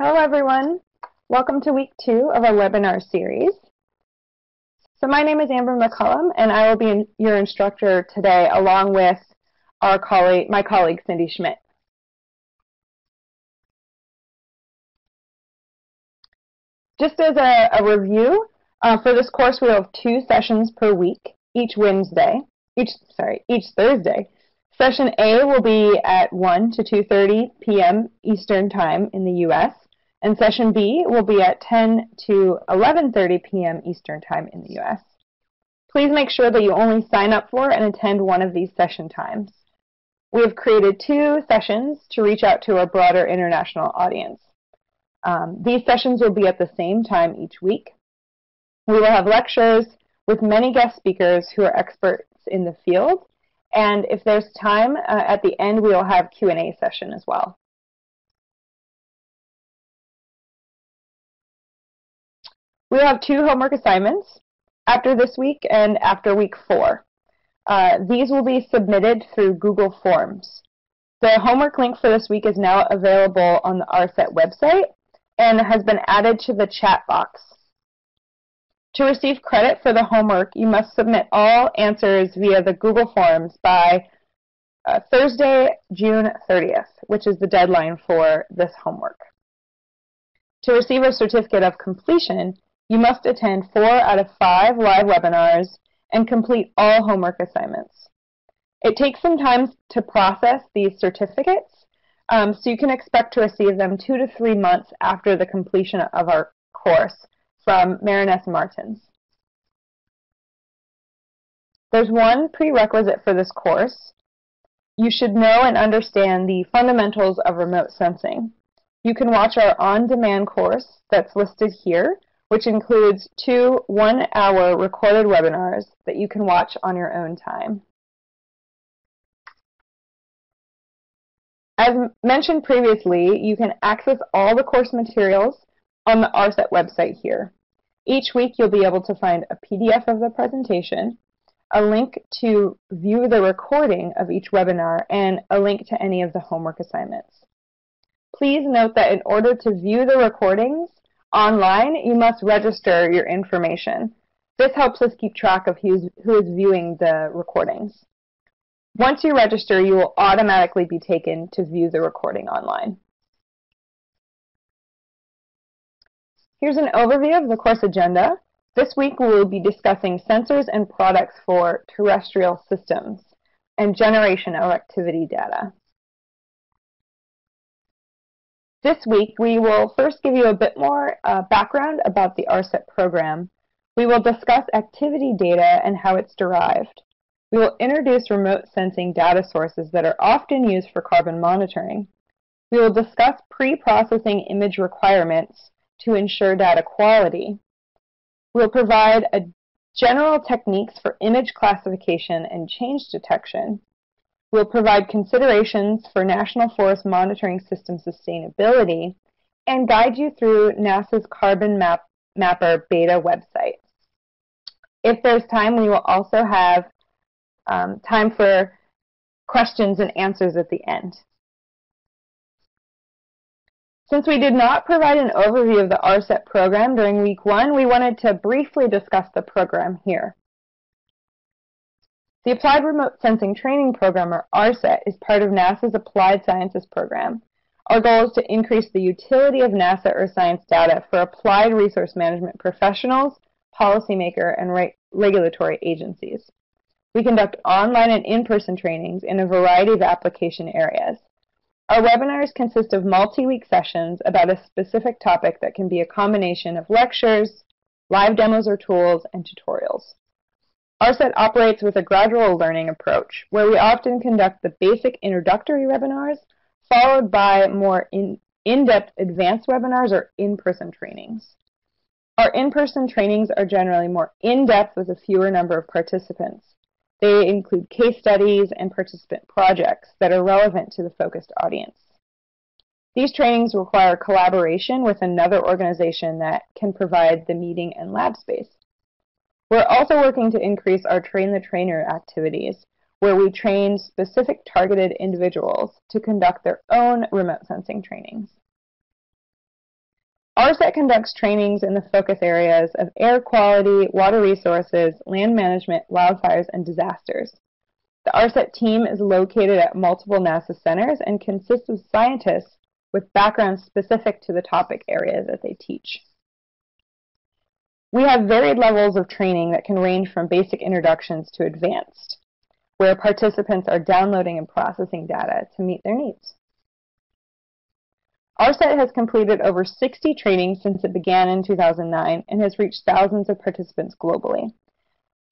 Hello everyone. Welcome to week two of our webinar series. So my name is Amber McCullum and I will be your instructor today along with our colleague, my colleague Cindy Schmidt. Just as a, a review, uh, for this course we have two sessions per week, each Wednesday, each, sorry, each Thursday. Session A will be at 1 to 2.30 p.m. Eastern Time in the U.S and session B will be at 10 to 11.30 p.m. Eastern Time in the U.S. Please make sure that you only sign up for and attend one of these session times. We have created two sessions to reach out to our broader international audience. Um, these sessions will be at the same time each week. We will have lectures with many guest speakers who are experts in the field, and if there's time uh, at the end, we will have Q&A session as well. We have two homework assignments after this week and after week four. Uh, these will be submitted through Google Forms. The homework link for this week is now available on the ARSET website and has been added to the chat box. To receive credit for the homework, you must submit all answers via the Google Forms by uh, Thursday, June 30th, which is the deadline for this homework. To receive a certificate of completion, you must attend four out of five live webinars and complete all homework assignments. It takes some time to process these certificates, um, so you can expect to receive them two to three months after the completion of our course from Marinus Martens. There's one prerequisite for this course. You should know and understand the fundamentals of remote sensing. You can watch our on-demand course that's listed here which includes two one-hour recorded webinars that you can watch on your own time. As mentioned previously, you can access all the course materials on the ARSET website here. Each week you'll be able to find a PDF of the presentation, a link to view the recording of each webinar, and a link to any of the homework assignments. Please note that in order to view the recordings, Online, you must register your information. This helps us keep track of who's, who is viewing the recordings. Once you register, you will automatically be taken to view the recording online. Here's an overview of the course agenda. This week we will be discussing sensors and products for terrestrial systems and generation of activity data. This week, we will first give you a bit more uh, background about the ARSET program. We will discuss activity data and how it's derived. We will introduce remote sensing data sources that are often used for carbon monitoring. We will discuss pre-processing image requirements to ensure data quality. We'll provide general techniques for image classification and change detection will provide considerations for National Forest Monitoring System sustainability and guide you through NASA's Carbon Map Mapper beta website. If there's time, we will also have um, time for questions and answers at the end. Since we did not provide an overview of the ARSET program during week one, we wanted to briefly discuss the program here. The Applied Remote Sensing Training Program, or ARSET, is part of NASA's Applied Sciences program. Our goal is to increase the utility of NASA Earth science data for applied resource management professionals, policymaker, and re regulatory agencies. We conduct online and in-person trainings in a variety of application areas. Our webinars consist of multi-week sessions about a specific topic that can be a combination of lectures, live demos or tools, and tutorials. ARSET operates with a gradual learning approach, where we often conduct the basic introductory webinars, followed by more in-depth in advanced webinars or in-person trainings. Our in-person trainings are generally more in-depth with a fewer number of participants. They include case studies and participant projects that are relevant to the focused audience. These trainings require collaboration with another organization that can provide the meeting and lab space. We're also working to increase our train the trainer activities, where we train specific targeted individuals to conduct their own remote sensing trainings. ARSET conducts trainings in the focus areas of air quality, water resources, land management, wildfires, and disasters. The ARSET team is located at multiple NASA centers and consists of scientists with backgrounds specific to the topic area that they teach. We have varied levels of training that can range from basic introductions to advanced, where participants are downloading and processing data to meet their needs. ARSET has completed over 60 trainings since it began in 2009 and has reached thousands of participants globally.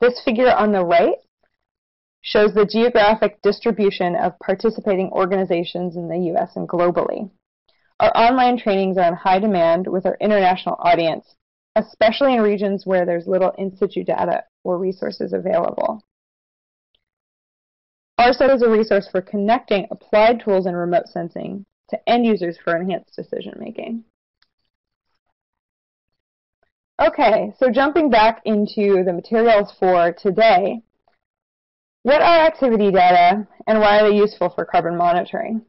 This figure on the right shows the geographic distribution of participating organizations in the U.S. and globally. Our online trainings are in high demand with our international audience especially in regions where there's little in situ data or resources available. ARSET is a resource for connecting applied tools in remote sensing to end users for enhanced decision making. Okay, so jumping back into the materials for today, what are activity data and why are they useful for carbon monitoring?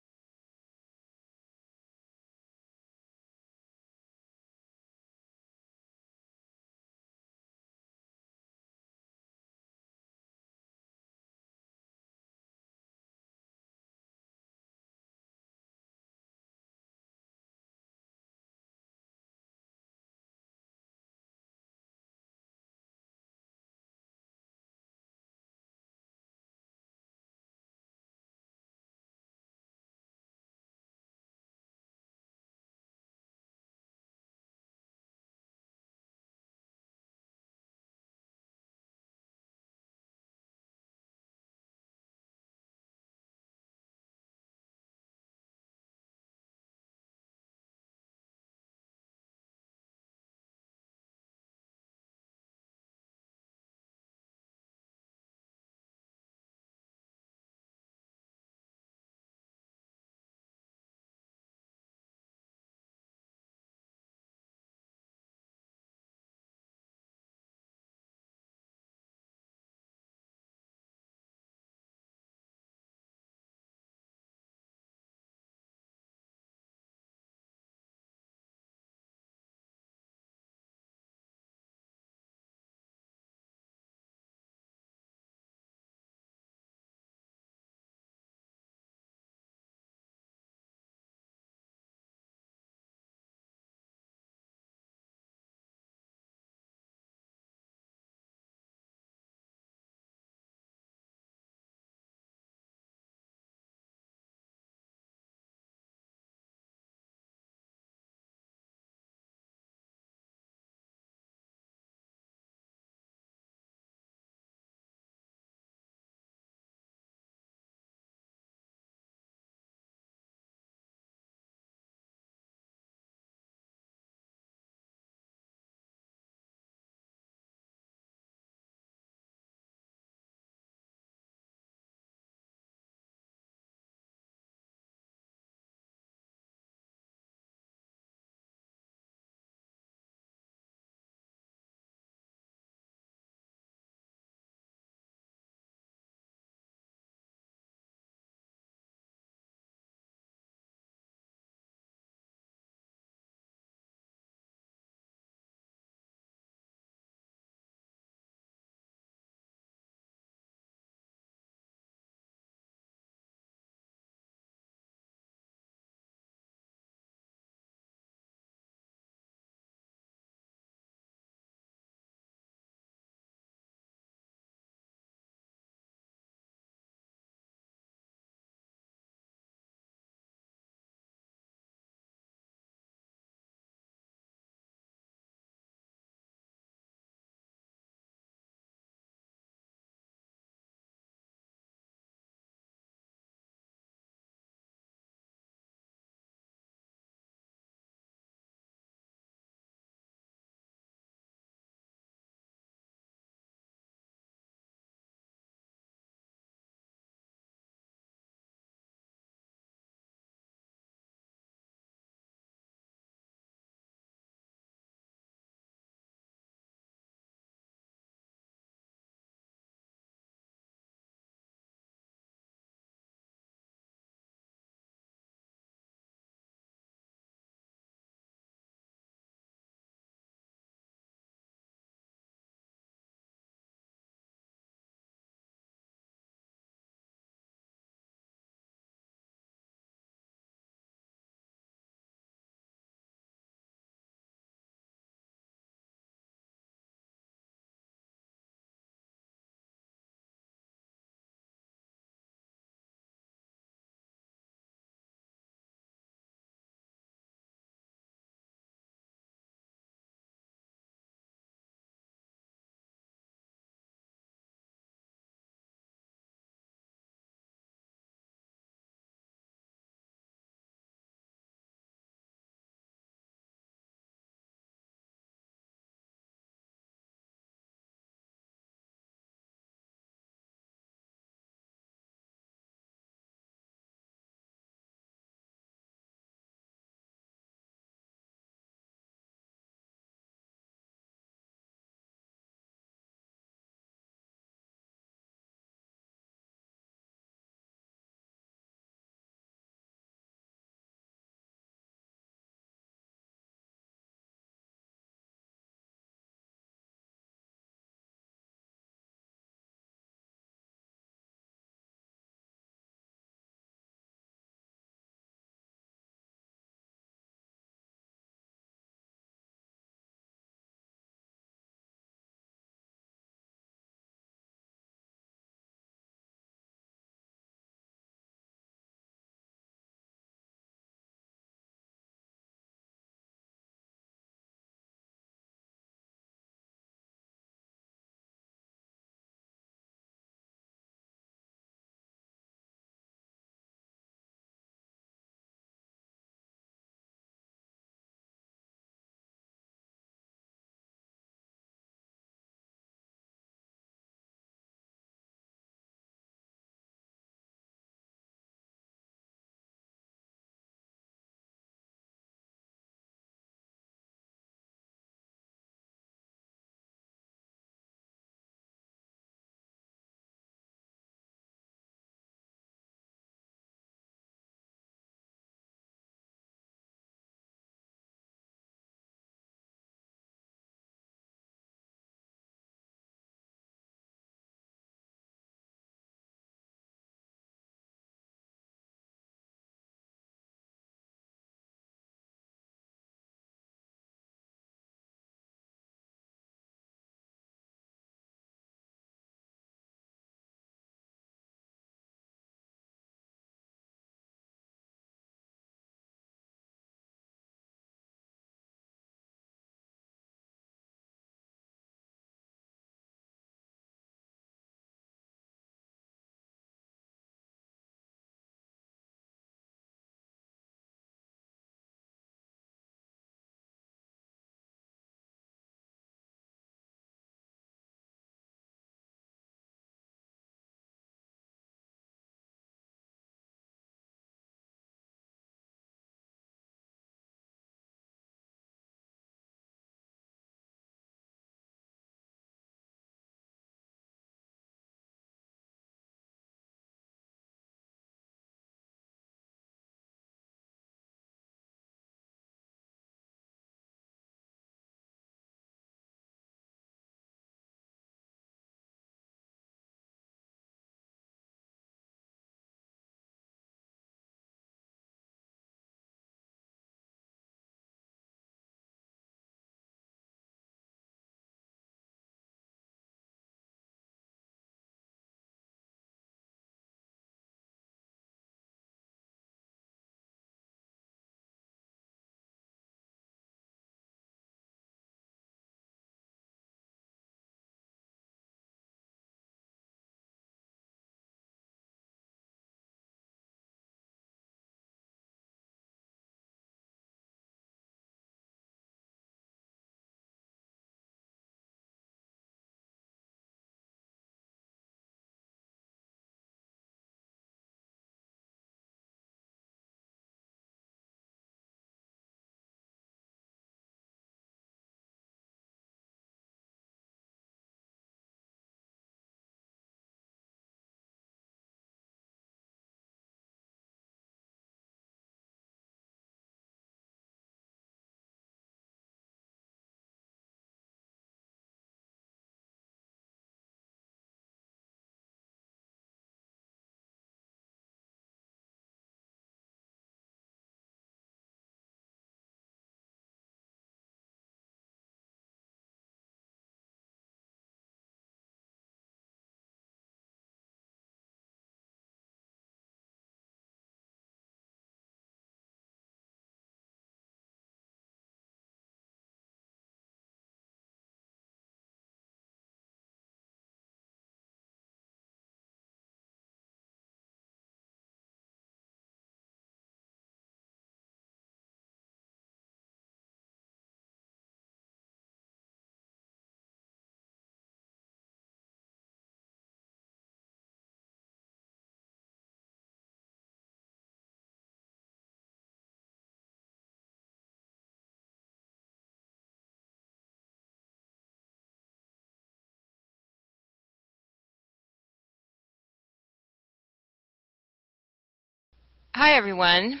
Hi everyone.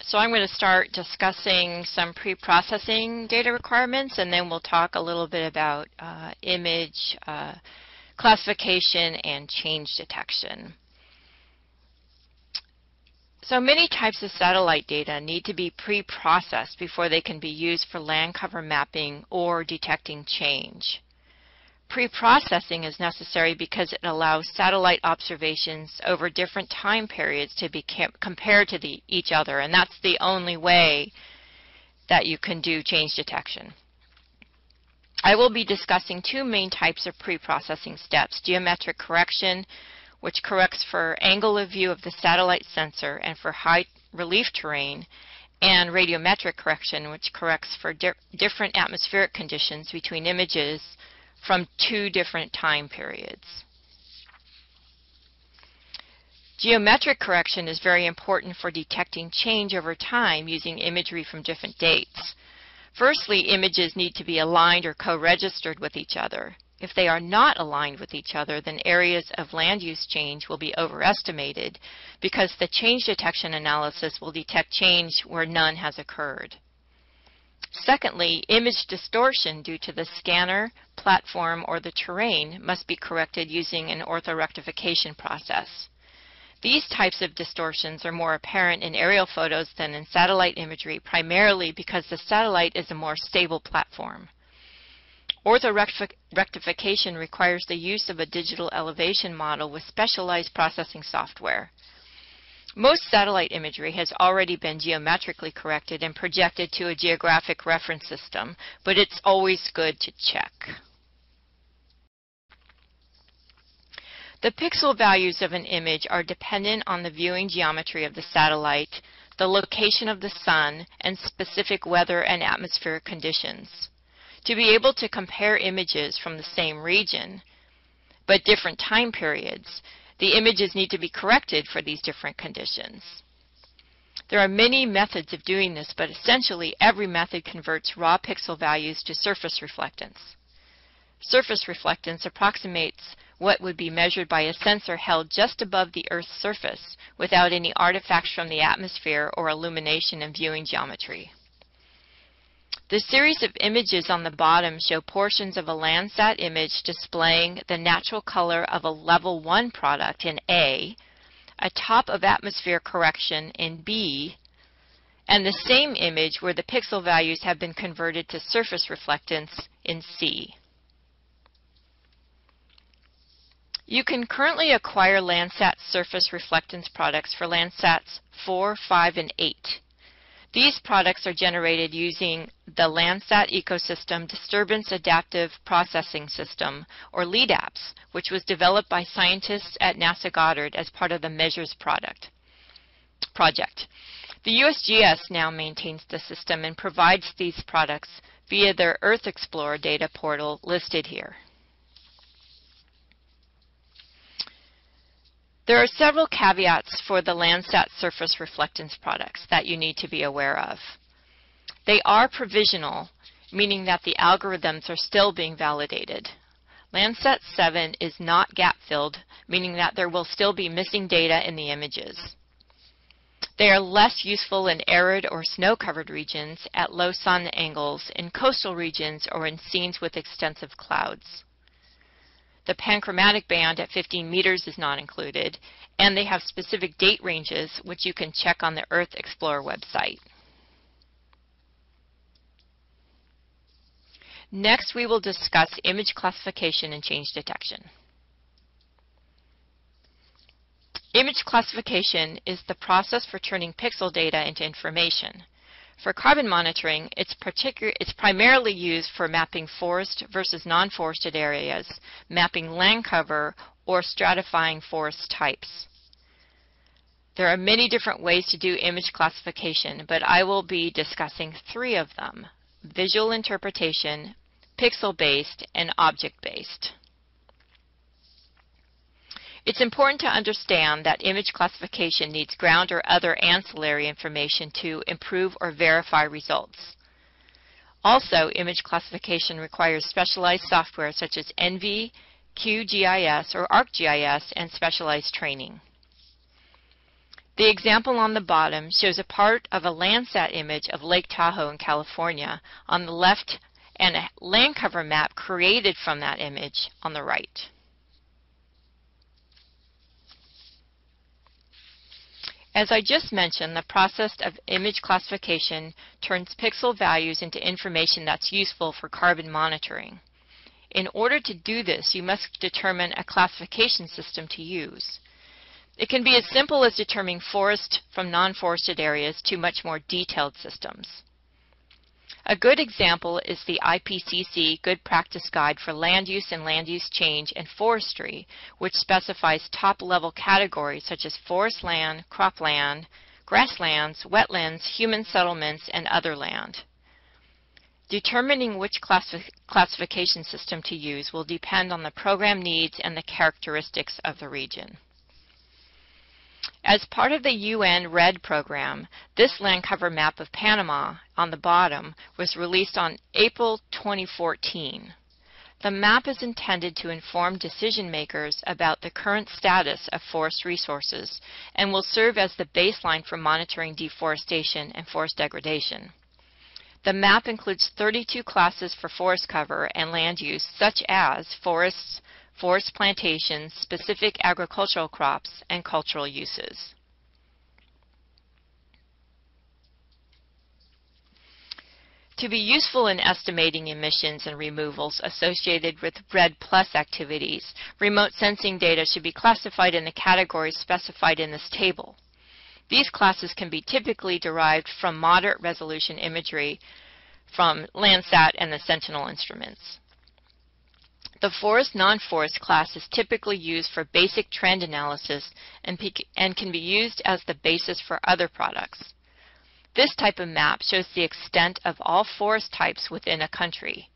So I'm going to start discussing some pre-processing data requirements and then we'll talk a little bit about uh, image uh, classification and change detection. So many types of satellite data need to be pre-processed before they can be used for land cover mapping or detecting change. Pre-processing is necessary because it allows satellite observations over different time periods to be compared to the, each other, and that's the only way that you can do change detection. I will be discussing two main types of pre-processing steps, geometric correction, which corrects for angle of view of the satellite sensor and for high relief terrain, and radiometric correction, which corrects for di different atmospheric conditions between images from two different time periods. Geometric correction is very important for detecting change over time using imagery from different dates. Firstly, images need to be aligned or co-registered with each other. If they are not aligned with each other, then areas of land use change will be overestimated because the change detection analysis will detect change where none has occurred. Secondly, image distortion due to the scanner, platform, or the terrain must be corrected using an orthorectification process. These types of distortions are more apparent in aerial photos than in satellite imagery, primarily because the satellite is a more stable platform. Orthorectification requires the use of a digital elevation model with specialized processing software. Most satellite imagery has already been geometrically corrected and projected to a geographic reference system, but it's always good to check. The pixel values of an image are dependent on the viewing geometry of the satellite, the location of the sun, and specific weather and atmospheric conditions. To be able to compare images from the same region, but different time periods, the images need to be corrected for these different conditions. There are many methods of doing this, but essentially every method converts raw pixel values to surface reflectance. Surface reflectance approximates what would be measured by a sensor held just above the Earth's surface without any artifacts from the atmosphere or illumination and viewing geometry. The series of images on the bottom show portions of a Landsat image displaying the natural color of a level 1 product in A, a top of atmosphere correction in B, and the same image where the pixel values have been converted to surface reflectance in C. You can currently acquire Landsat surface reflectance products for Landsats 4, 5, and 8. These products are generated using the Landsat Ecosystem Disturbance Adaptive Processing System, or LEDAPS, which was developed by scientists at NASA Goddard as part of the MEASURES product, project. The USGS now maintains the system and provides these products via their Earth Explorer data portal listed here. There are several caveats for the Landsat surface reflectance products that you need to be aware of. They are provisional, meaning that the algorithms are still being validated. Landsat 7 is not gap-filled, meaning that there will still be missing data in the images. They are less useful in arid or snow-covered regions at low sun angles, in coastal regions, or in scenes with extensive clouds. The panchromatic band at 15 meters is not included, and they have specific date ranges, which you can check on the Earth Explorer website. Next, we will discuss image classification and change detection. Image classification is the process for turning pixel data into information. For carbon monitoring, it's, it's primarily used for mapping forest versus non-forested areas, mapping land cover, or stratifying forest types. There are many different ways to do image classification, but I will be discussing three of them, visual interpretation, pixel-based, and object-based. It's important to understand that image classification needs ground or other ancillary information to improve or verify results. Also, image classification requires specialized software such as ENVI, QGIS, or ArcGIS, and specialized training. The example on the bottom shows a part of a Landsat image of Lake Tahoe in California on the left and a land cover map created from that image on the right. As I just mentioned, the process of image classification turns pixel values into information that's useful for carbon monitoring. In order to do this, you must determine a classification system to use. It can be as simple as determining forest from non-forested areas to much more detailed systems. A good example is the IPCC Good Practice Guide for Land Use and Land Use Change and Forestry, which specifies top-level categories such as forest land, cropland, grasslands, wetlands, human settlements, and other land. Determining which classi classification system to use will depend on the program needs and the characteristics of the region. As part of the UN REDD program, this land cover map of Panama on the bottom was released on April 2014. The map is intended to inform decision makers about the current status of forest resources and will serve as the baseline for monitoring deforestation and forest degradation. The map includes 32 classes for forest cover and land use such as forests, forest plantations, specific agricultural crops, and cultural uses. To be useful in estimating emissions and removals associated with REDD Plus activities, remote sensing data should be classified in the categories specified in this table. These classes can be typically derived from moderate resolution imagery from Landsat and the Sentinel instruments. The forest non-forest class is typically used for basic trend analysis and, and can be used as the basis for other products. This type of map shows the extent of all forest types within a country.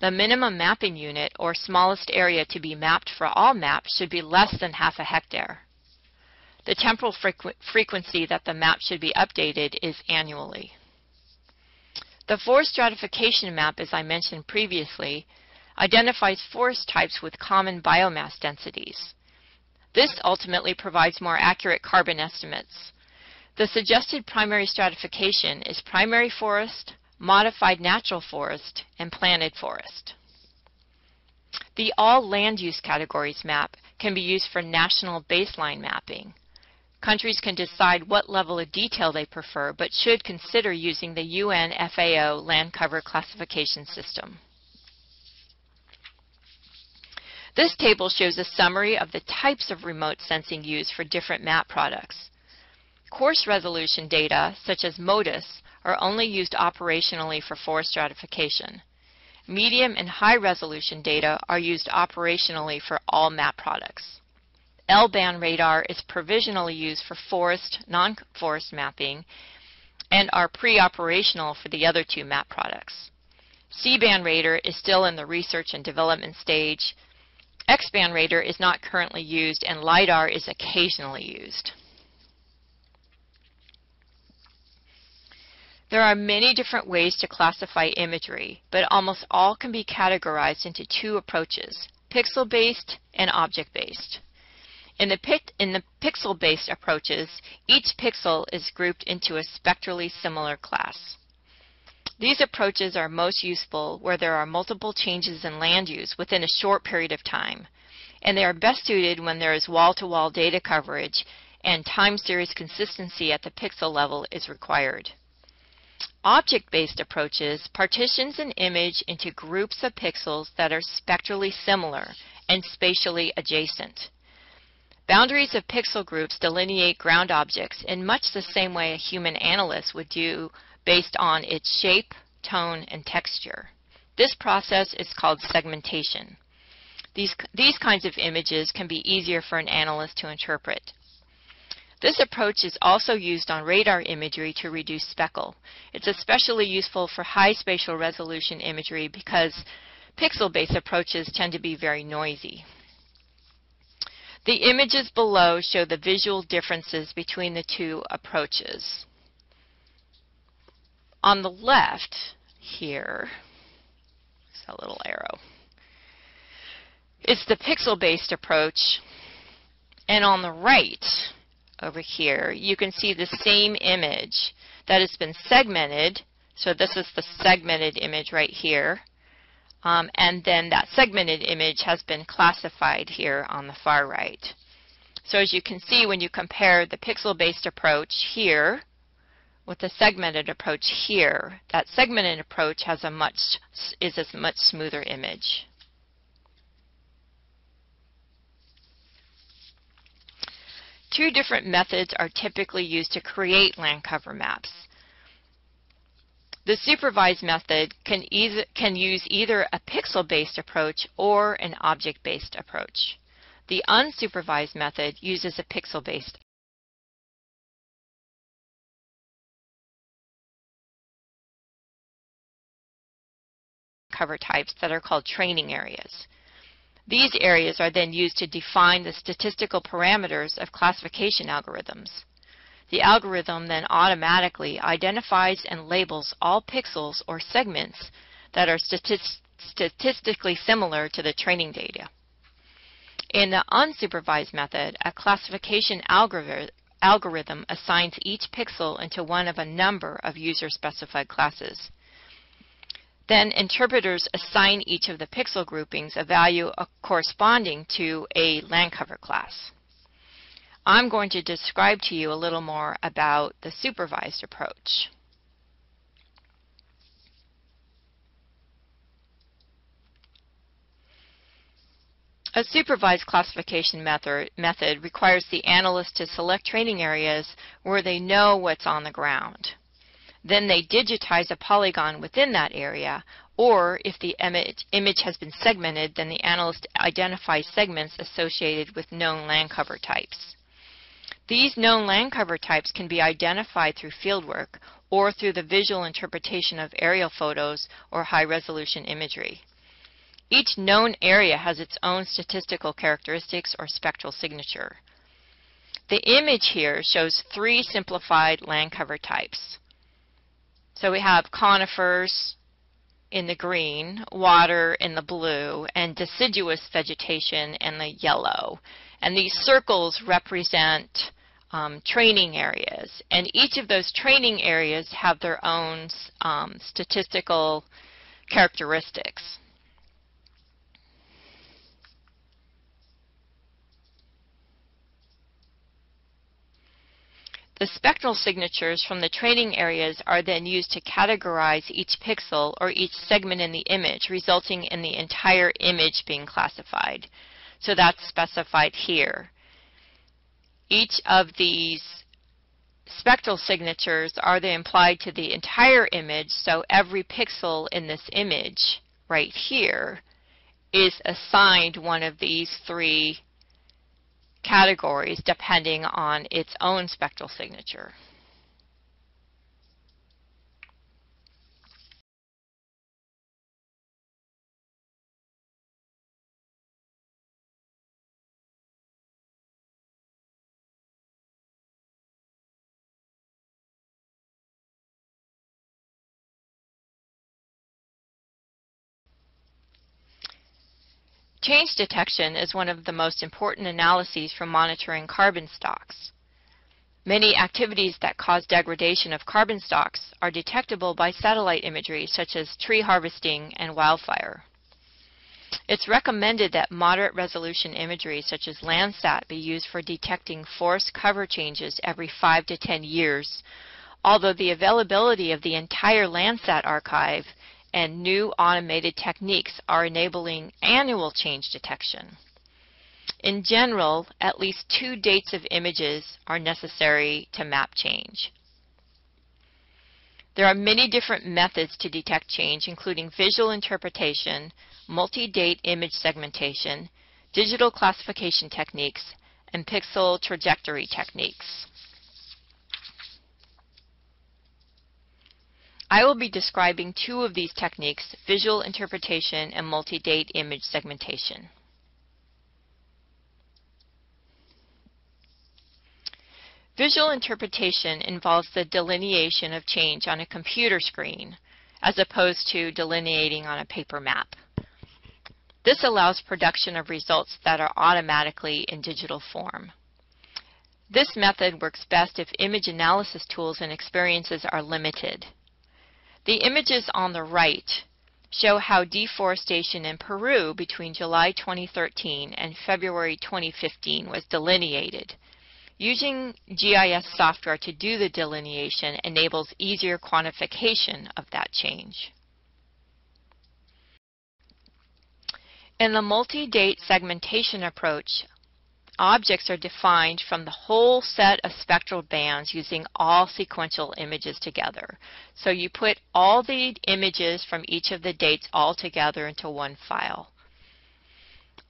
The minimum mapping unit, or smallest area to be mapped for all maps, should be less than half a hectare. The temporal frequ frequency that the map should be updated is annually. The forest stratification map, as I mentioned previously, identifies forest types with common biomass densities. This ultimately provides more accurate carbon estimates. The suggested primary stratification is primary forest, modified natural forest, and planted forest. The All Land Use Categories map can be used for national baseline mapping. Countries can decide what level of detail they prefer, but should consider using the UN FAO land cover classification system. This table shows a summary of the types of remote sensing used for different map products. Coarse resolution data, such as MODIS, are only used operationally for forest stratification. Medium and high resolution data are used operationally for all map products. L-band radar is provisionally used for forest, non-forest mapping and are pre-operational for the other two map products. C-band radar is still in the research and development stage. X-band radar is not currently used and LIDAR is occasionally used. There are many different ways to classify imagery, but almost all can be categorized into two approaches, pixel-based and object-based. In the, the pixel-based approaches, each pixel is grouped into a spectrally similar class. These approaches are most useful where there are multiple changes in land use within a short period of time, and they are best suited when there is wall-to-wall -wall data coverage and time series consistency at the pixel level is required. Object-based approaches partitions an image into groups of pixels that are spectrally similar and spatially adjacent. Boundaries of pixel groups delineate ground objects in much the same way a human analyst would do based on its shape, tone, and texture. This process is called segmentation. These, these kinds of images can be easier for an analyst to interpret. This approach is also used on radar imagery to reduce speckle. It's especially useful for high spatial resolution imagery because pixel-based approaches tend to be very noisy. The images below show the visual differences between the two approaches on the left here, it's a little arrow, it's the pixel-based approach, and on the right over here, you can see the same image that has been segmented. So this is the segmented image right here. Um, and then that segmented image has been classified here on the far right. So as you can see, when you compare the pixel-based approach here with the segmented approach here, that segmented approach has a much is a much smoother image. Two different methods are typically used to create land cover maps. The supervised method can, can use either a pixel-based approach or an object-based approach. The unsupervised method uses a pixel-based cover types that are called training areas. These areas are then used to define the statistical parameters of classification algorithms. The algorithm then automatically identifies and labels all pixels or segments that are statist statistically similar to the training data. In the unsupervised method, a classification algorithm assigns each pixel into one of a number of user-specified classes. Then interpreters assign each of the pixel groupings a value corresponding to a land cover class. I'm going to describe to you a little more about the supervised approach. A supervised classification method, method requires the analyst to select training areas where they know what's on the ground. Then they digitize a polygon within that area, or if the image, has been segmented, then the analyst identifies segments associated with known land cover types. These known land cover types can be identified through fieldwork or through the visual interpretation of aerial photos or high-resolution imagery. Each known area has its own statistical characteristics or spectral signature. The image here shows three simplified land cover types. So we have conifers in the green, water in the blue, and deciduous vegetation in the yellow. And these circles represent um, training areas. And each of those training areas have their own um, statistical characteristics. The spectral signatures from the training areas are then used to categorize each pixel or each segment in the image, resulting in the entire image being classified. So that's specified here. Each of these spectral signatures are then applied to the entire image, so every pixel in this image right here is assigned one of these three categories depending on its own spectral signature. Change detection is one of the most important analyses for monitoring carbon stocks. Many activities that cause degradation of carbon stocks are detectable by satellite imagery such as tree harvesting and wildfire. It's recommended that moderate resolution imagery such as Landsat be used for detecting forest cover changes every 5 to 10 years, although the availability of the entire Landsat archive and new automated techniques are enabling annual change detection. In general, at least two dates of images are necessary to map change. There are many different methods to detect change, including visual interpretation, multi-date image segmentation, digital classification techniques, and pixel trajectory techniques. I will be describing two of these techniques, visual interpretation and multi-date image segmentation. Visual interpretation involves the delineation of change on a computer screen as opposed to delineating on a paper map. This allows production of results that are automatically in digital form. This method works best if image analysis tools and experiences are limited. The images on the right show how deforestation in Peru between July 2013 and February 2015 was delineated. Using GIS software to do the delineation enables easier quantification of that change. In the multi-date segmentation approach, objects are defined from the whole set of spectral bands using all sequential images together. So you put all the images from each of the dates all together into one file.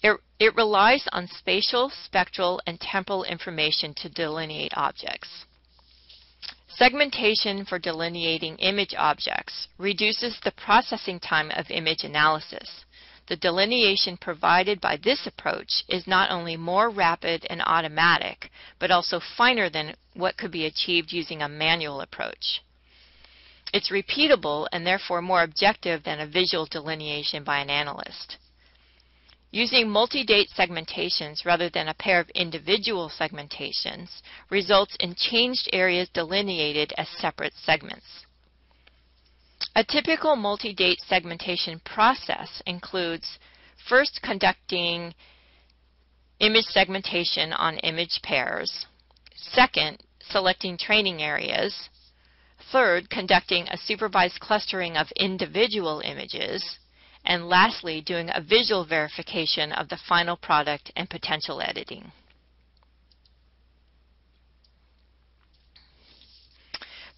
It, it relies on spatial, spectral, and temporal information to delineate objects. Segmentation for delineating image objects reduces the processing time of image analysis. The delineation provided by this approach is not only more rapid and automatic, but also finer than what could be achieved using a manual approach. It's repeatable and therefore more objective than a visual delineation by an analyst. Using multi-date segmentations rather than a pair of individual segmentations results in changed areas delineated as separate segments. A typical multi-date segmentation process includes first conducting image segmentation on image pairs, second, selecting training areas, third, conducting a supervised clustering of individual images, and lastly, doing a visual verification of the final product and potential editing.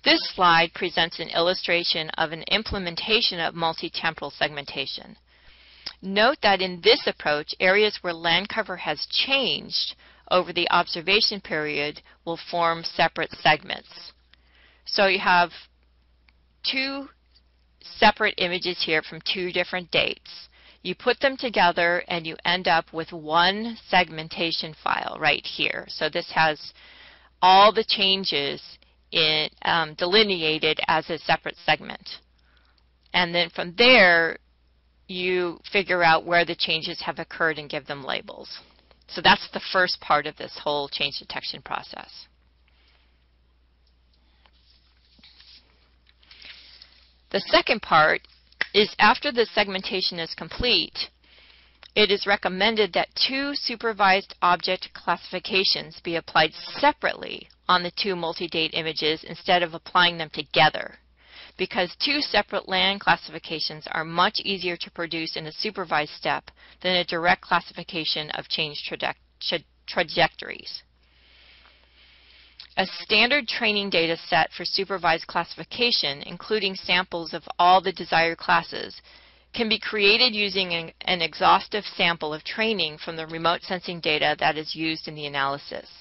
This slide presents an illustration of an implementation of multi-temporal segmentation. Note that in this approach, areas where land cover has changed over the observation period will form separate segments. So you have two separate images here from two different dates. You put them together and you end up with one segmentation file right here. So this has all the changes it um, delineated as a separate segment. And then from there, you figure out where the changes have occurred and give them labels. So that's the first part of this whole change detection process. The second part is after the segmentation is complete, it is recommended that two supervised object classifications be applied separately on the two multi-date images instead of applying them together because two separate land classifications are much easier to produce in a supervised step than a direct classification of change traje tra trajectories. A standard training data set for supervised classification, including samples of all the desired classes, can be created using an, an, exhaustive sample of training from the remote sensing data that is used in the analysis.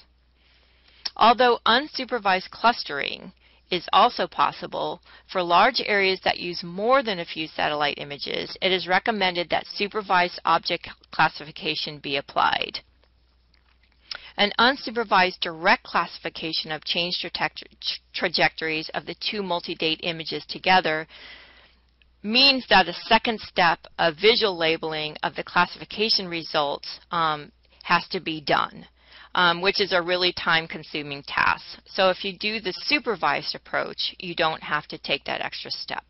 Although unsupervised clustering is also possible, for large areas that use more than a few satellite images, it is recommended that supervised object classification be applied. An unsupervised direct classification of change trajectories of the two multi-date images together means that a second step of visual labeling of the classification results um, has to be done, um, which is a really time-consuming task. So if you do the supervised approach, you don't have to take that extra step.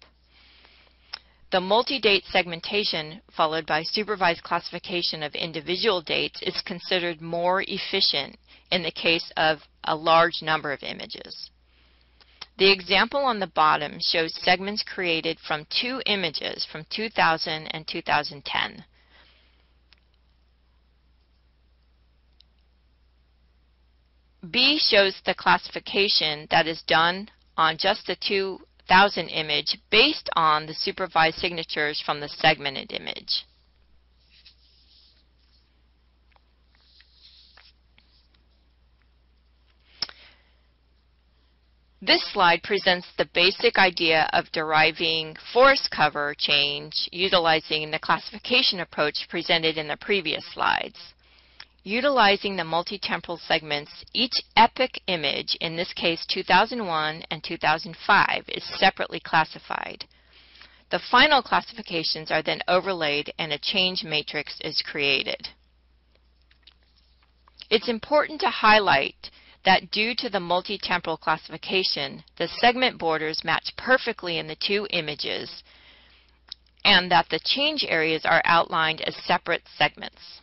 The multi-date segmentation followed by supervised classification of individual dates is considered more efficient in the case of a large number of images. The example on the bottom shows segments created from two images from 2000 and 2010. B shows the classification that is done on just the 2000 image based on the supervised signatures from the segmented image. This slide presents the basic idea of deriving forest cover change utilizing the classification approach presented in the previous slides. Utilizing the multi-temporal segments, each epoch image, in this case 2001 and 2005, is separately classified. The final classifications are then overlaid and a change matrix is created. It's important to highlight that due to the multi-temporal classification, the segment borders match perfectly in the two images and that the change areas are outlined as separate segments.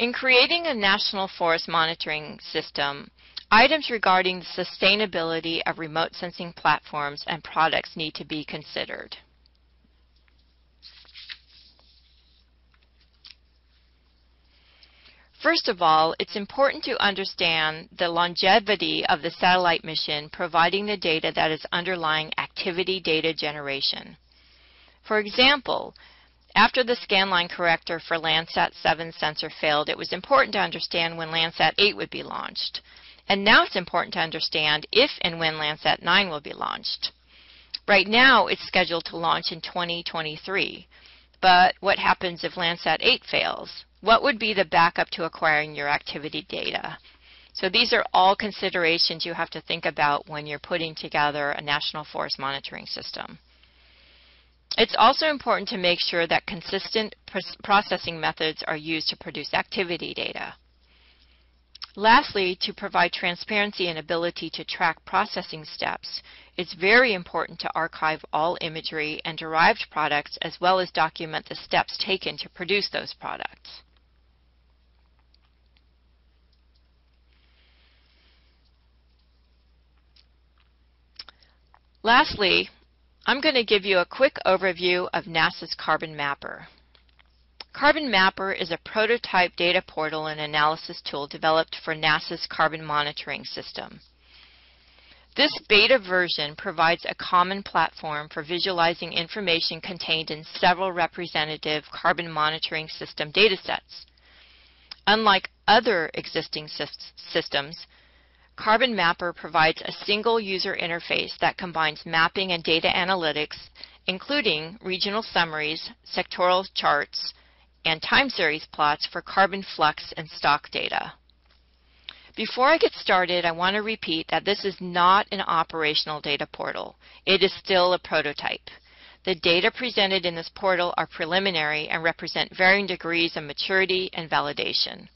In creating a national forest monitoring system, items regarding the sustainability of remote sensing platforms and products need to be considered. First of all, it's important to understand the longevity of the satellite mission providing the data that is underlying activity data generation. For example, after the scanline corrector for Landsat 7 sensor failed, it was important to understand when Landsat 8 would be launched. And now it's important to understand if and when Landsat 9 will be launched. Right now, it's scheduled to launch in 2023. But what happens if Landsat 8 fails? What would be the backup to acquiring your activity data? So these are all considerations you have to think about when you're putting together a national forest monitoring system. It's also important to make sure that consistent processing methods are used to produce activity data. Lastly, to provide transparency and ability to track processing steps, it's very important to archive all imagery and derived products as well as document the steps taken to produce those products. Lastly, I'm going to give you a quick overview of NASA's Carbon Mapper. Carbon Mapper is a prototype data portal and analysis tool developed for NASA's carbon monitoring system. This beta version provides a common platform for visualizing information contained in several representative carbon monitoring system datasets. Unlike other existing systems, Carbon Mapper provides a single user interface that combines mapping and data analytics, including regional summaries, sectoral charts, and time series plots for carbon flux and stock data. Before I get started, I want to repeat that this is not an operational data portal. It is still a prototype. The data presented in this portal are preliminary and represent varying degrees of maturity and validation.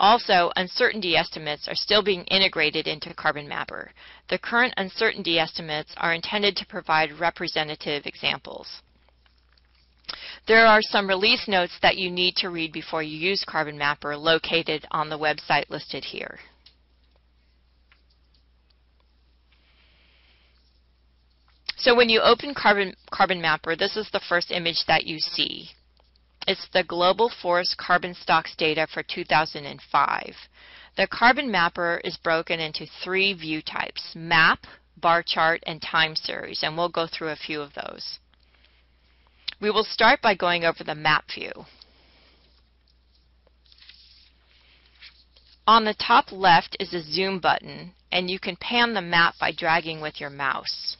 Also, uncertainty estimates are still being integrated into Carbon Mapper. The current uncertainty estimates are intended to provide representative examples. There are some release notes that you need to read before you use Carbon Mapper located on the website listed here. So when you open Carbon, Carbon Mapper, this is the first image that you see. It's the Global Forest Carbon Stocks data for 2005. The carbon mapper is broken into three view types, map, bar chart, and time series, and we'll go through a few of those. We will start by going over the map view. On the top left is a zoom button, and you can pan the map by dragging with your mouse.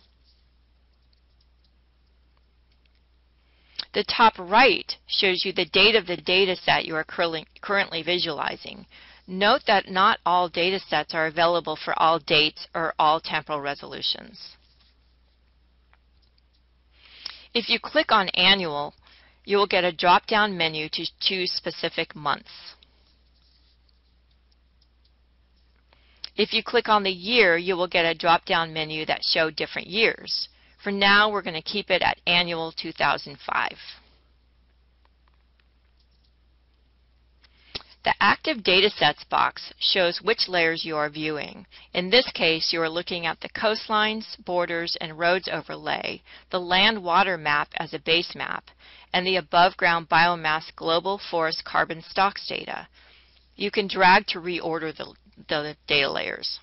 The top right shows you the date of the data set you are currently visualizing. Note that not all data sets are available for all dates or all temporal resolutions. If you click on Annual, you will get a drop-down menu to choose specific months. If you click on the year, you will get a drop-down menu that show different years. For now, we're going to keep it at annual 2005. The Active Datasets box shows which layers you are viewing. In this case, you are looking at the coastlines, borders, and roads overlay, the land-water map as a base map, and the above-ground biomass global forest carbon stocks data. You can drag to reorder the, the data layers.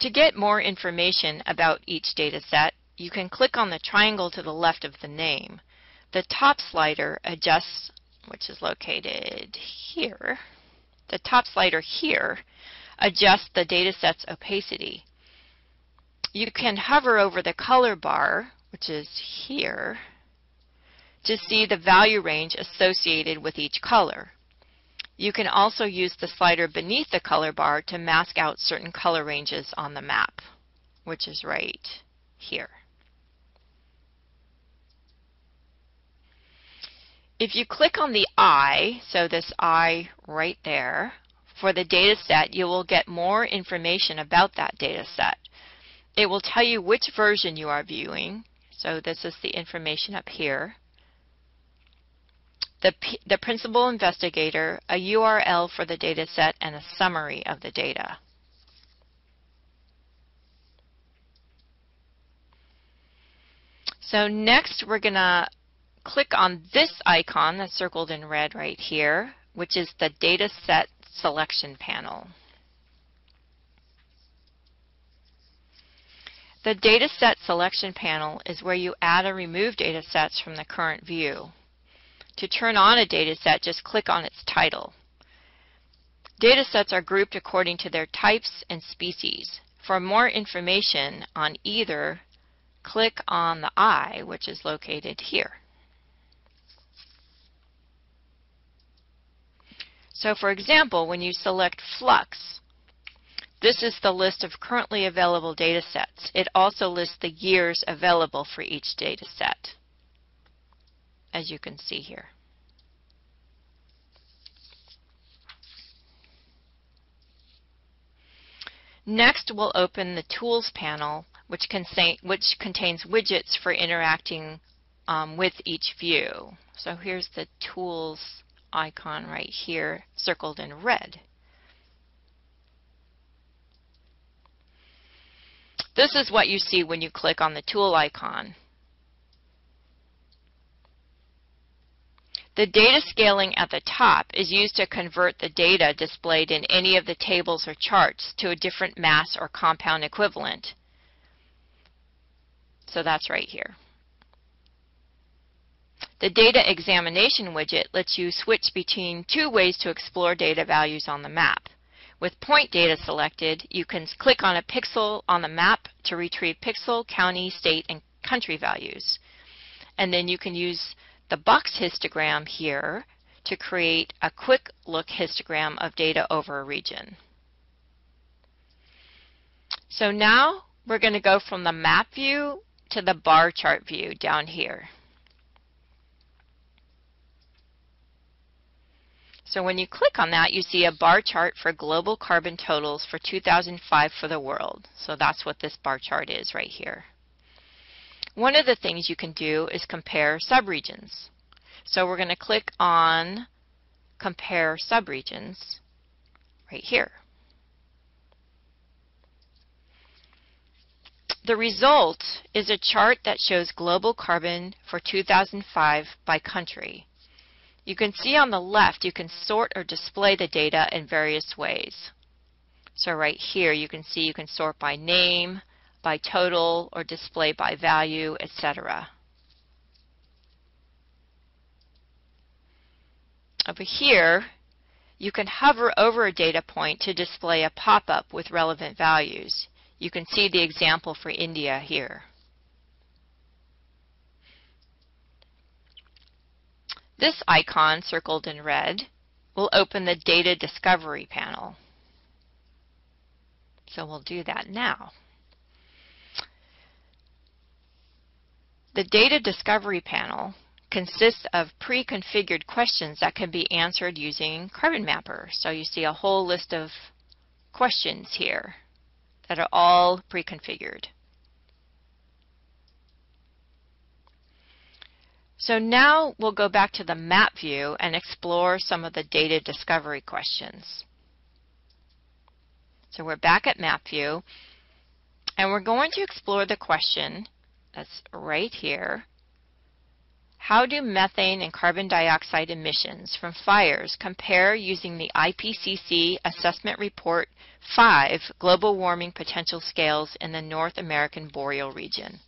To get more information about each data set, you can click on the triangle to the left of the name. The top slider adjusts, which is located here, the top slider here adjusts the dataset's opacity. You can hover over the color bar, which is here, to see the value range associated with each color. You can also use the slider beneath the color bar to mask out certain color ranges on the map, which is right here. If you click on the I, so this I right there, for the data set, you will get more information about that data set. It will tell you which version you are viewing. So this is the information up here. The, the principal investigator, a URL for the data set, and a summary of the data. So next we're going to click on this icon that's circled in red right here, which is the data set selection panel. The Dataset Selection panel is where you add or remove datasets from the current view. To turn on a dataset, just click on its title. Datasets are grouped according to their types and species. For more information on either, click on the I, which is located here. So for example, when you select flux, this is the list of currently available data sets. It also lists the years available for each data set, as you can see here. Next, we'll open the Tools panel, which, which contains widgets for interacting um, with each view. So here's the Tools icon right here, circled in red. This is what you see when you click on the tool icon. The data scaling at the top is used to convert the data displayed in any of the tables or charts to a different mass or compound equivalent. So that's right here. The Data Examination widget lets you switch between two ways to explore data values on the map. With point data selected, you can click on a pixel on the map to retrieve pixel, county, state, and country values. And then you can use the box histogram here to create a quick look histogram of data over a region. So now we're going to go from the map view to the bar chart view down here. So when you click on that, you see a bar chart for global carbon totals for 2005 for the world. So that's what this bar chart is right here. One of the things you can do is compare subregions. So we're going to click on Compare Subregions right here. The result is a chart that shows global carbon for 2005 by country. You can see on the left, you can sort or display the data in various ways. So right here, you can see you can sort by name, by total, or display by value, etc. Over here, you can hover over a data point to display a pop-up with relevant values. You can see the example for India here. This icon, circled in red, will open the Data Discovery panel. So we'll do that now. The Data Discovery panel consists of pre-configured questions that can be answered using Carbon Mapper. So you see a whole list of questions here that are all pre-configured. So now we'll go back to the map view and explore some of the data discovery questions. So we're back at map view and we're going to explore the question that's right here. How do methane and carbon dioxide emissions from fires compare using the IPCC Assessment Report 5 Global Warming Potential Scales in the North American Boreal Region?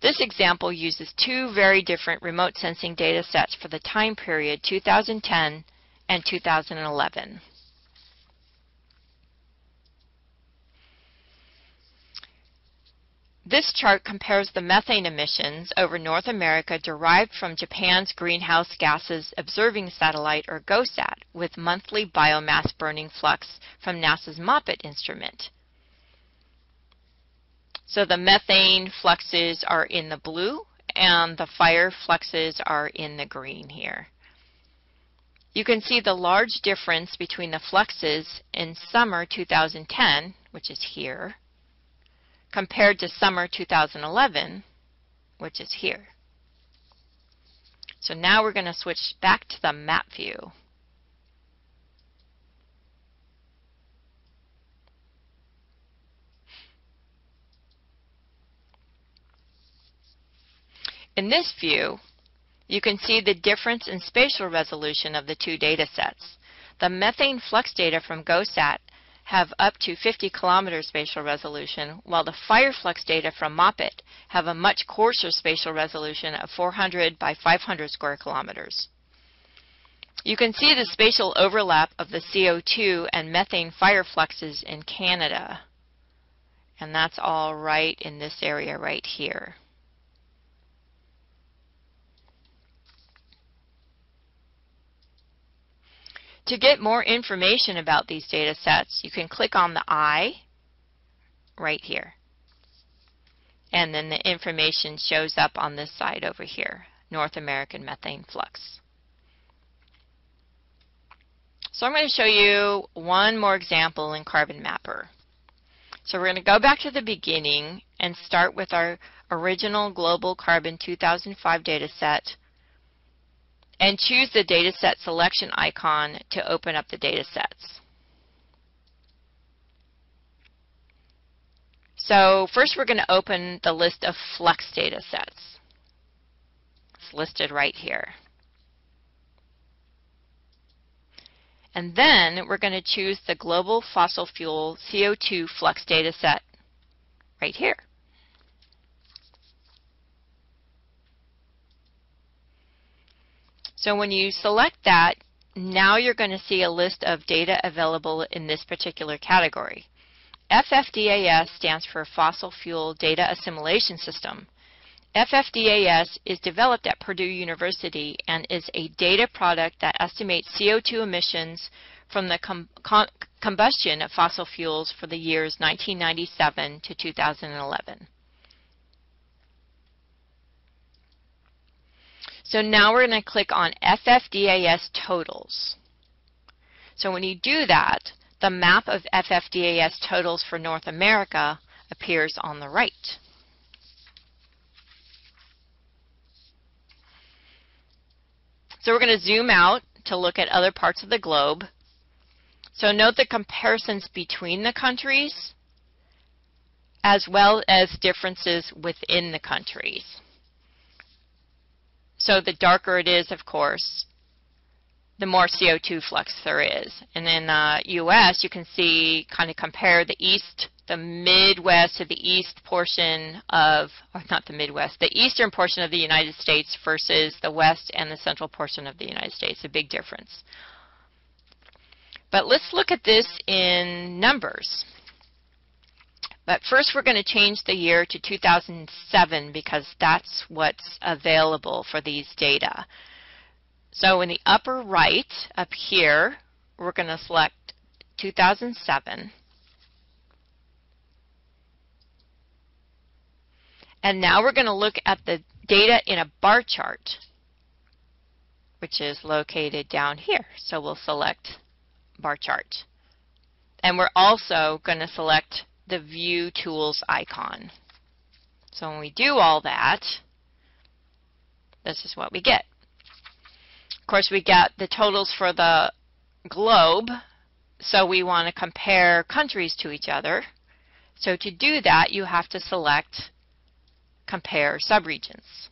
This example uses two very different remote sensing data sets for the time period 2010 and 2011. This chart compares the methane emissions over North America derived from Japan's Greenhouse Gases Observing Satellite, or GOSAT, with monthly biomass burning flux from NASA's MOPITT instrument. So the methane fluxes are in the blue and the fire fluxes are in the green here. You can see the large difference between the fluxes in summer 2010, which is here, compared to summer 2011, which is here. So now we're going to switch back to the map view. In this view, you can see the difference in spatial resolution of the two data sets. The methane flux data from GOSAT have up to 50 kilometer spatial resolution, while the fire flux data from MOPITT have a much coarser spatial resolution of 400 by 500 square kilometers. You can see the spatial overlap of the CO2 and methane fire fluxes in Canada. And that's all right in this area right here. To get more information about these data sets, you can click on the eye right here. And then the information shows up on this side over here, North American methane flux. So I'm going to show you one more example in Carbon Mapper. So we're going to go back to the beginning and start with our original Global Carbon 2005 data set and choose the dataset selection icon to open up the datasets. So first we're going to open the list of Flux datasets. It's listed right here. And then we're going to choose the Global Fossil Fuel CO2 Flux dataset right here. So when you select that, now you're going to see a list of data available in this particular category. FFDAS stands for Fossil Fuel Data Assimilation System. FFDAS is developed at Purdue University and is a data product that estimates CO2 emissions from the com combustion of fossil fuels for the years 1997 to 2011. So now we're going to click on FFDAS totals. So when you do that, the map of FFDAS totals for North America appears on the right. So we're going to zoom out to look at other parts of the globe. So note the comparisons between the countries as well as differences within the countries. So the darker it is, of course, the more CO2 flux there is. And in the uh, U.S., you can see, kind of compare the east, the Midwest to the east portion of, or not the Midwest, the eastern portion of the United States versus the west and the central portion of the United States, a big difference. But let's look at this in numbers. But first we're going to change the year to 2007 because that's what's available for these data. So in the upper right up here, we're going to select 2007. And now we're going to look at the data in a bar chart, which is located down here. So we'll select bar chart. And we're also going to select the View Tools icon. So when we do all that, this is what we get. Of course, we get the totals for the globe, so we want to compare countries to each other. So to do that, you have to select Compare Subregions.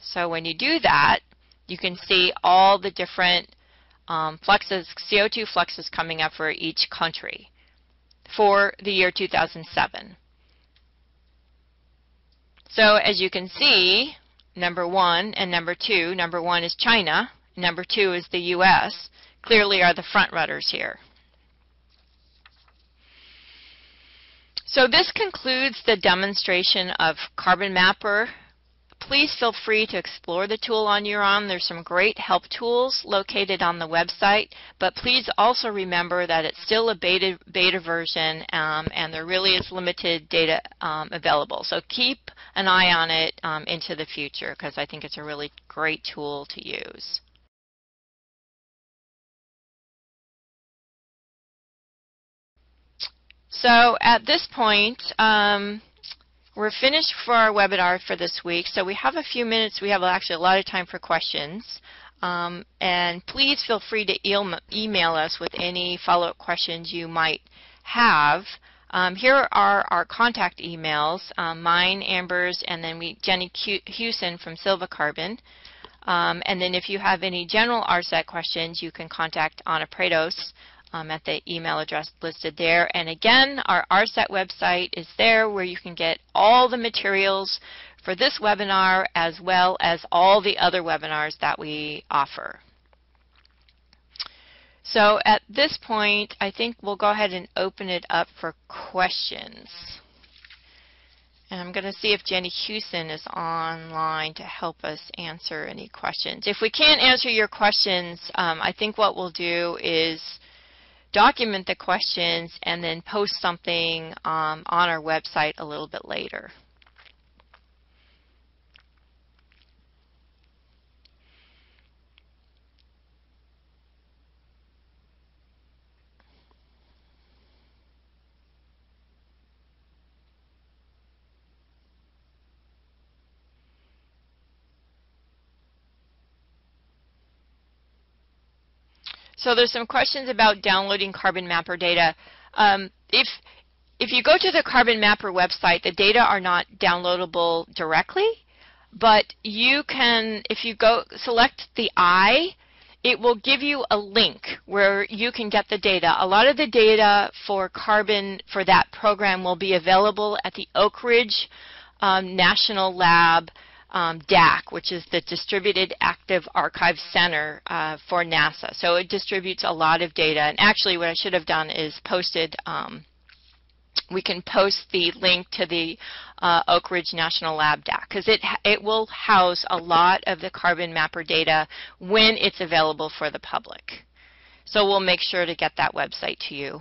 So when you do that, you can see all the different um, fluxes, CO2 fluxes coming up for each country for the year 2007. So as you can see, number one and number two, number one is China, number two is the U.S., clearly are the front runners here. So this concludes the demonstration of Carbon Mapper please feel free to explore the tool on your own. There's some great help tools located on the website, but please also remember that it's still a beta, beta version um, and there really is limited data um, available. So keep an eye on it um, into the future because I think it's a really great tool to use. So at this point, um, we're finished for our webinar for this week, so we have a few minutes. We have actually a lot of time for questions. Um, and please feel free to email us with any follow-up questions you might have. Um, here are our contact emails, um, mine, Amber's, and then we, Jenny Hewson from Silva Carbon. Um, and then if you have any general ARSET questions, you can contact Anna Prados um, at the email address listed there. And again, our ARSET website is there where you can get all the materials for this webinar as well as all the other webinars that we offer. So at this point, I think we'll go ahead and open it up for questions. And I'm going to see if Jenny Hewson is online to help us answer any questions. If we can't answer your questions, um, I think what we'll do is document the questions, and then post something um, on our website a little bit later. So there's some questions about downloading Carbon Mapper data. Um, if if you go to the Carbon Mapper website, the data are not downloadable directly, but you can, if you go select the I, it will give you a link where you can get the data. A lot of the data for carbon for that program will be available at the Oak Ridge um, National Lab um, DAAC, which is the Distributed Active Archive Center uh, for NASA. So it distributes a lot of data. And actually, what I should have done is posted. Um, we can post the link to the uh, Oak Ridge National Lab DAAC because it it will house a lot of the carbon mapper data when it's available for the public. So we'll make sure to get that website to you.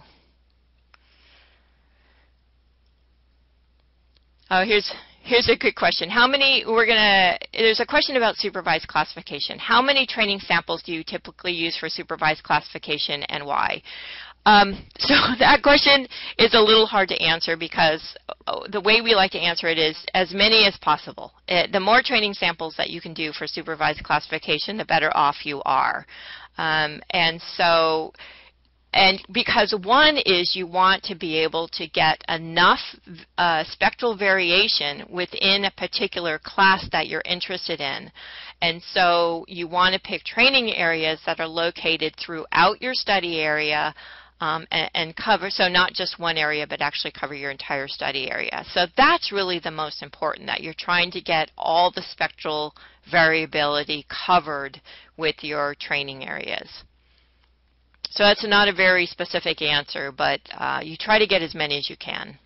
Oh, here's Here's a good question. How many, we're going to, there's a question about supervised classification. How many training samples do you typically use for supervised classification and why? Um, so that question is a little hard to answer because oh, the way we like to answer it is as many as possible. It, the more training samples that you can do for supervised classification, the better off you are. Um, and so and because one is you want to be able to get enough uh, spectral variation within a particular class that you're interested in. And so you want to pick training areas that are located throughout your study area um, and, and, cover, so not just one area, but actually cover your entire study area. So that's really the most important, that you're trying to get all the spectral variability covered with your training areas. So that's not a very specific answer, but uh, you try to get as many as you can.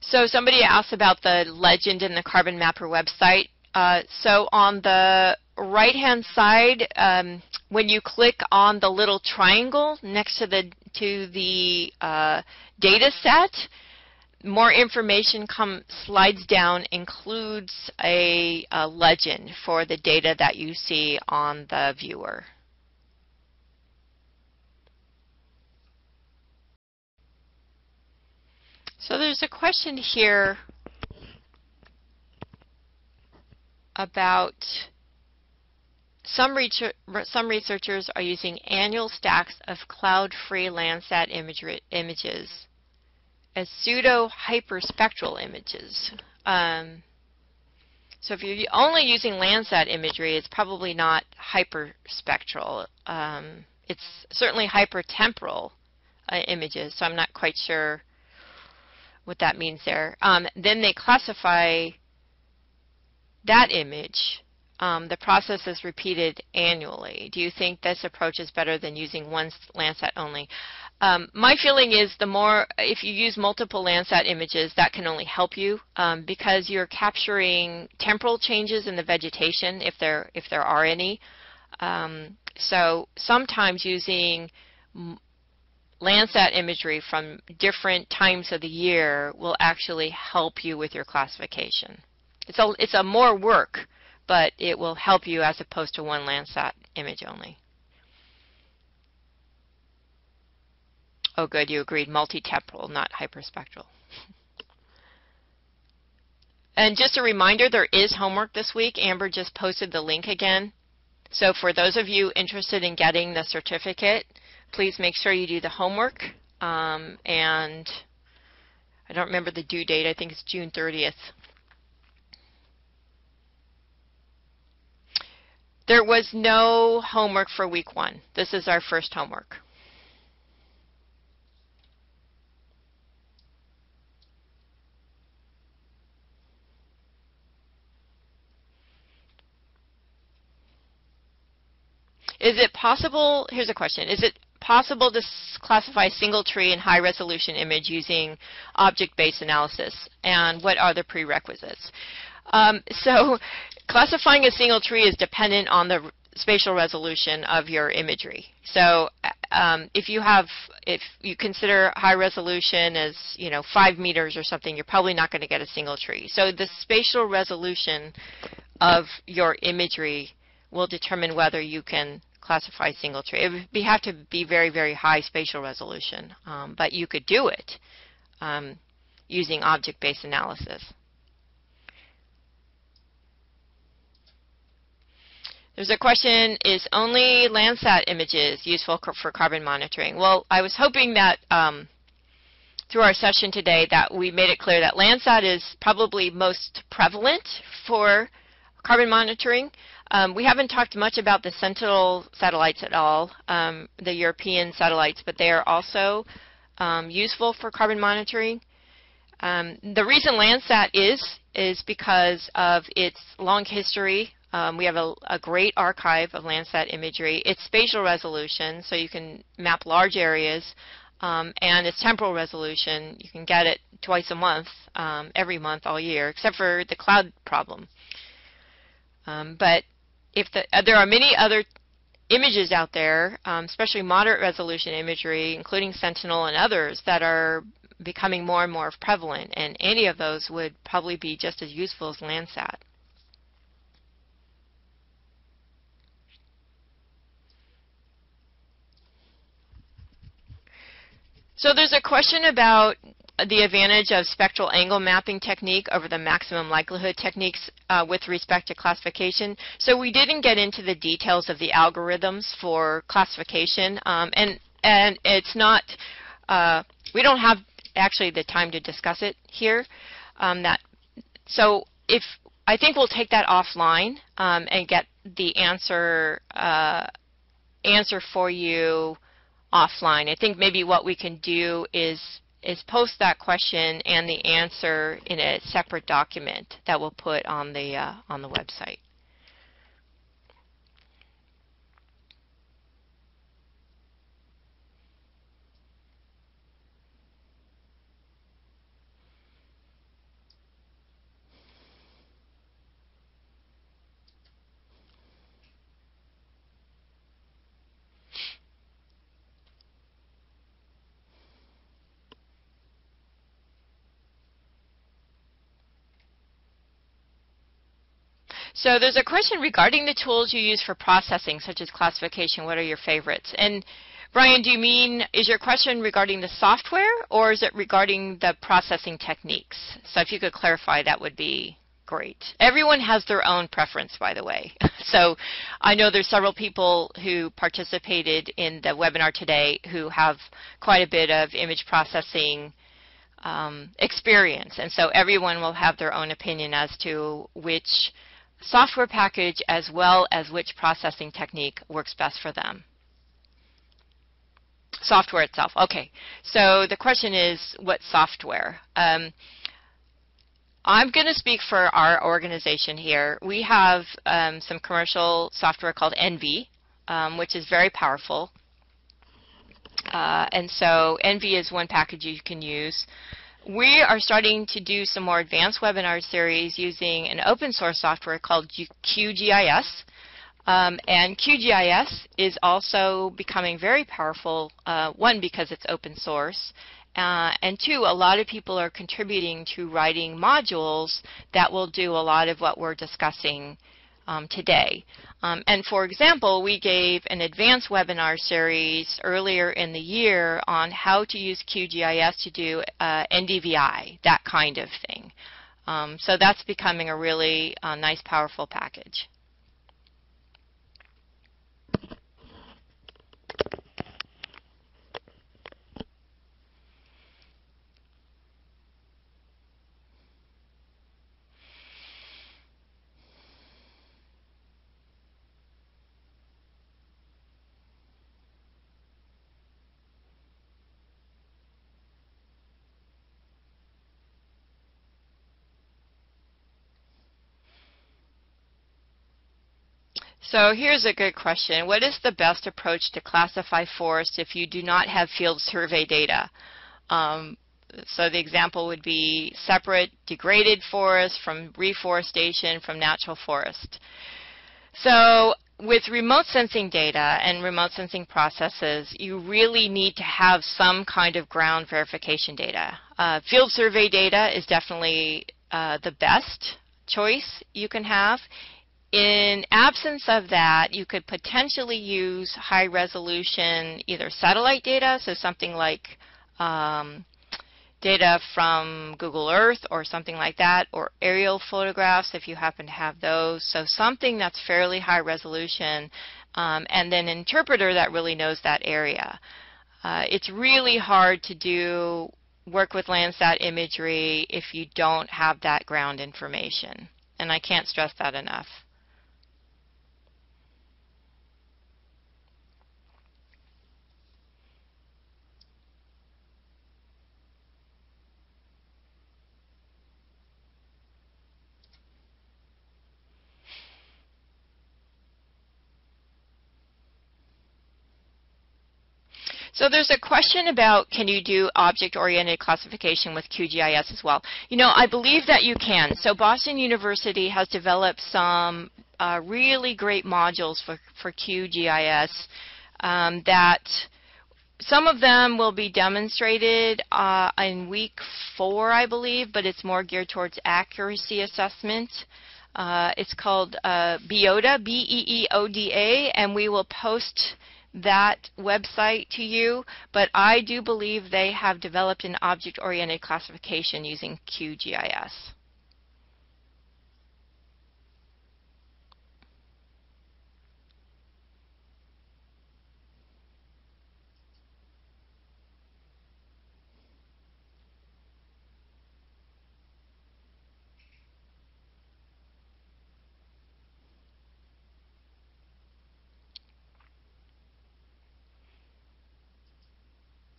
So somebody asked about the legend in the Carbon Mapper website. Uh, so on the right-hand side, um, when you click on the little triangle next to the to the uh, data set, more information come slides down includes a, a legend for the data that you see on the viewer. So there's a question here about some, some, researchers are using annual stacks of cloud-free Landsat images as pseudo-hyperspectral images. Um, so if you're only using Landsat imagery, it's probably not hyperspectral. Um, it's certainly hypertemporal uh, images, so I'm not quite sure what that means there. Um, then they classify that image, um, the process is repeated annually. Do you think this approach is better than using one Landsat only? Um, my feeling is the more, if you use multiple Landsat images, that can only help you um, because you're capturing temporal changes in the vegetation, if there if there are any. Um, so sometimes using Landsat imagery from different times of the year will actually help you with your classification. It's a it's a more work, but it will help you as opposed to one Landsat image only. Oh, good, you agreed. Multi-temporal, not hyperspectral. and just a reminder, there is homework this week. Amber just posted the link again. So for those of you interested in getting the certificate, please make sure you do the homework. Um, and I don't remember the due date. I think it's June 30th. There was no homework for week one. This is our first homework. Is it possible, here's a question, is it possible to classify single tree in high resolution image using object-based analysis? And what are the prerequisites? Um, so classifying a single tree is dependent on the spatial resolution of your imagery. So um, if you have, if you consider high resolution as, you know, five meters or something, you're probably not going to get a single tree. So the spatial resolution of your imagery will determine whether you can classify single tree. It would have to be very, very high spatial resolution, um, but you could do it um, using object-based analysis. There's a question, is only Landsat images useful for carbon monitoring? Well, I was hoping that um, through our session today that we made it clear that Landsat is probably most prevalent for carbon monitoring. Um, we haven't talked much about the Sentinel satellites at all, um, the European satellites, but they are also um, useful for carbon monitoring. Um, the reason Landsat is, is because of its long history. Um, we have a, a, great archive of Landsat imagery. Its spatial resolution, so you can map large areas, um, and its temporal resolution, you can get it twice a month, every month all year, except for the cloud problem. but if the, uh, there are many other images out there, um, especially moderate resolution imagery, including Sentinel and others, that are becoming more and more prevalent, and any of those would probably be just as useful as Landsat. So there's a question about the advantage of spectral angle mapping technique over the maximum likelihood techniques uh, with respect to classification. So we didn't get into the details of the algorithms for classification, um, and and it's not uh, we don't have actually the time to discuss it here. Um, that so if I think we'll take that offline um, and get the answer uh, answer for you offline. I think maybe what we can do is is post that question and the answer in a separate document that we'll put on the uh, on the website. So there's a question regarding the tools you use for processing, such as classification. What are your favorites? And Brian, do you mean, is your question regarding the software or is it regarding the processing techniques? So if you could clarify, that would be great. Everyone has their own preference, by the way. so I know there's several people who participated in the webinar today who have quite a bit of image processing um, experience. And so everyone will have their own opinion as to which software package as well as which processing technique works best for them. Software itself. Okay, so the question is what software? Um, I'm going to speak for our organization here. We have um, some commercial software called ENVI, um, which is very powerful. Uh, and so ENVI is one package you can use. We are starting to do some more advanced webinar series using an open source software called QGIS. Um, and QGIS is also becoming very powerful, uh, one, because it's open source, uh, and two, a lot of people are contributing to writing modules that will do a lot of what we're discussing um, today. Um, and for example, we gave an advanced webinar series earlier in the year on how to use QGIS to do uh, NDVI, that kind of thing. Um, so that's becoming a really uh, nice, powerful package. So here's a good question. What is the best approach to classify forests if you do not have field survey data? Um, so the example would be separate degraded forest from reforestation from natural forest. So with remote sensing data and remote sensing processes, you really need to have some kind of ground verification data. Uh, field survey data is definitely uh, the best choice you can have. In absence of that, you could potentially use high resolution either satellite data, so something like um, data from Google Earth or something like that, or aerial photographs if you happen to have those. So something that's fairly high resolution, um, and then an interpreter that really knows that area. Uh, it's really hard to do work with Landsat imagery if you don't have that ground information, and I can't stress that enough. So there's a question about can you do object-oriented classification with QGIS as well. You know, I believe that you can. So Boston University has developed some uh, really great modules for, for QGIS um, that some of them will be demonstrated uh, in week four, I believe, but it's more geared towards accuracy assessment. Uh, it's called uh, BEEODA, B-E-E-O-D-A, and we will post that website to you, but I do believe they have developed an object-oriented classification using QGIS.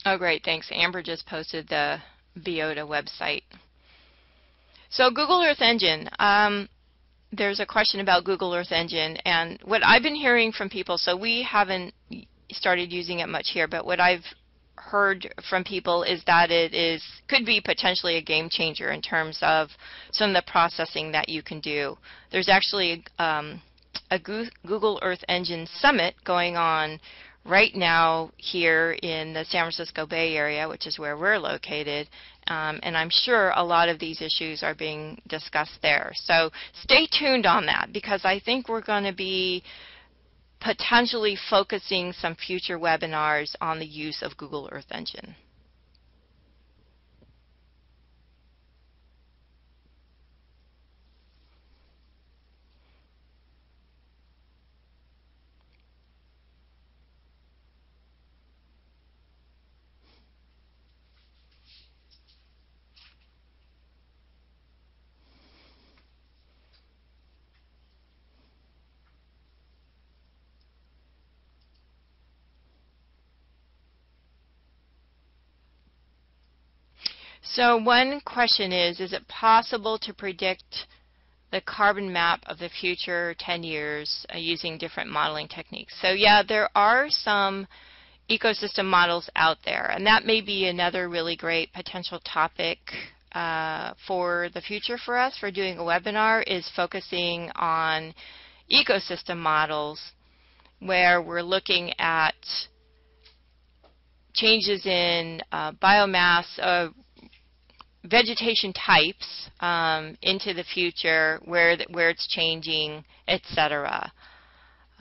Oh, great. Thanks. Amber just posted the BEEODA website. So Google Earth Engine. Um, there's a question about Google Earth Engine, and what I've been hearing from people, so we haven't started using it much here, but what I've heard from people is that it is could be potentially a game changer in terms of some of the processing that you can do. There's actually um, a Google Earth Engine Summit going on right now here in the San Francisco Bay Area, which is where we're located, um, and I'm sure a lot of these issues are being discussed there. So stay tuned on that because I think we're going to be potentially focusing some future webinars on the use of Google Earth Engine. So one question is, is it possible to predict the carbon map of the future 10 years uh, using different modeling techniques? So yeah, there are some ecosystem models out there, and that may be another really great potential topic uh, for the future for us for doing a webinar is focusing on ecosystem models where we're looking at changes in uh, biomass, uh, vegetation types um, into the future, where where it's changing, etc.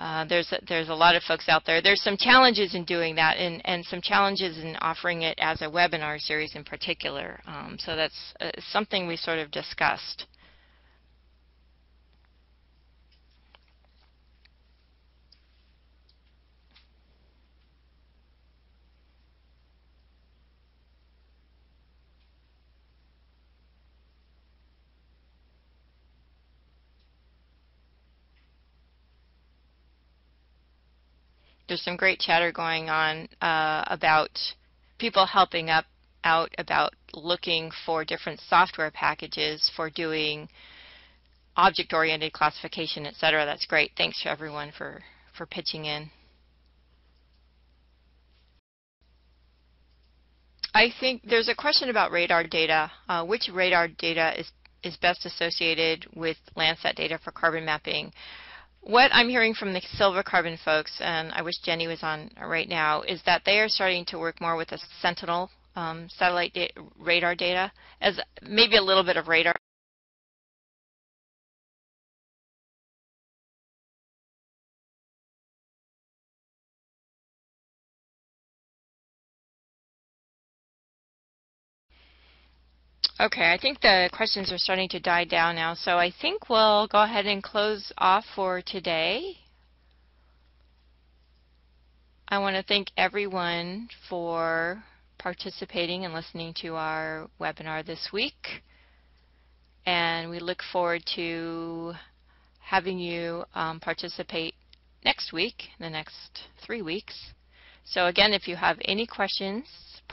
Uh, there's a, there's a lot of folks out there. There's some challenges in doing that, and, and some challenges in offering it as a webinar series in particular. Um, so that's uh, something we sort of discussed. There's some great chatter going on uh, about people helping up out about looking for different software packages for doing object-oriented classification, etc. That's great. Thanks to everyone for, for pitching in. I think there's a question about radar data. Uh, which radar data is, is best associated with Landsat data for carbon mapping? What I'm hearing from the SilvaCarbon folks, and I wish Jenny was on right now, is that they are starting to work more with the Sentinel um, satellite da radar data as maybe a little bit of radar Okay, I think the questions are starting to die down now, so I think we'll go ahead and close off for today. I want to thank everyone for participating and listening to our webinar this week. And we look forward to having you um, participate next week, the next three weeks. So again, if you have any questions,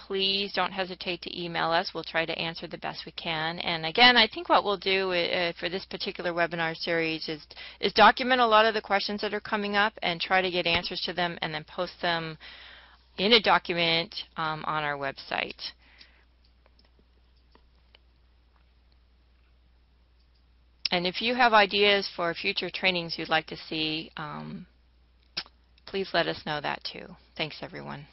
please don't hesitate to email us. We'll try to answer the best we can. And again, I think what we'll do uh, for this particular webinar series is, is document a lot of the questions that are coming up and try to get answers to them and then post them in a document um, on our website. And if you have ideas for future trainings you'd like to see, um, please let us know that too. Thanks, everyone.